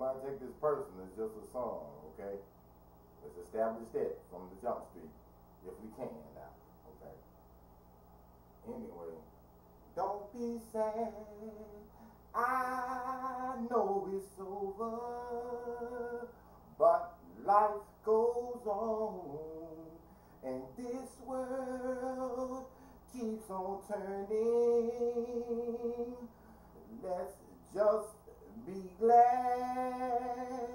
nobody take this person. It's just a song, okay? Let's establish that from the jump street, if we can now, okay? Anyway, don't be sad. I know it's over, but life goes on, and this world keeps on turning. Let's just be glad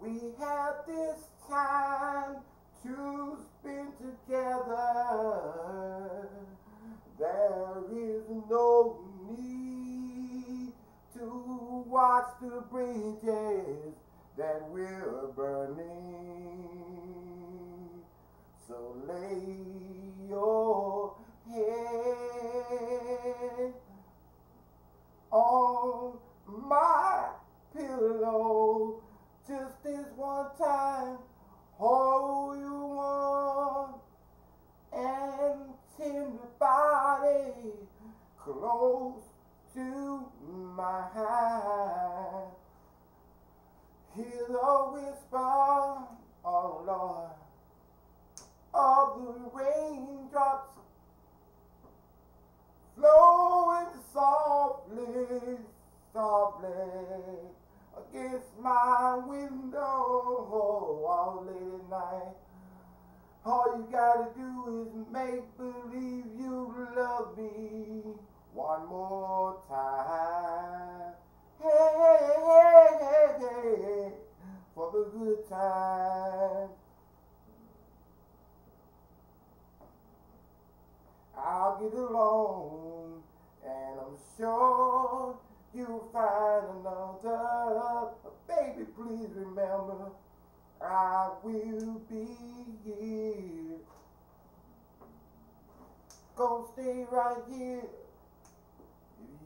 we have this time to spend together. There is no need to watch the bridges that we're burning. Pillow just this one time. Hold you warm and tender body close to my heart. Hear the whisper, oh Lord, of the raindrops flowing softly, softly my window oh, all late at night. All you gotta do is make believe you love me one more time. Hey, hey, hey, hey, for the good time. I'll get along, and I'm sure you'll find another. Baby, please remember, I will be here. Gonna stay right here.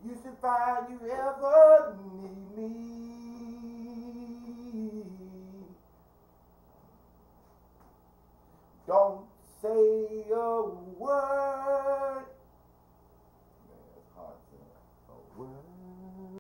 You should find you ever need me. Don't say a word.